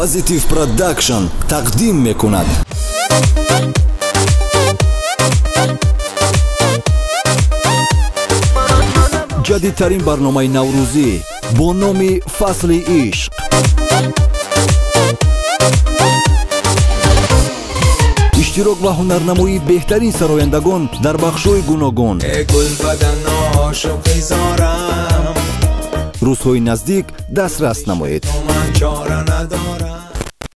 Positive Production тақдим мекунад. ҷадидтарин барномаи наврӯзӣ бо номи фасли ишқ иштирок ва ҳунарнамоии беҳтарин сарояндагон дар бахшҳои гуногун. Рӯзҳои наздик дастрас намоед.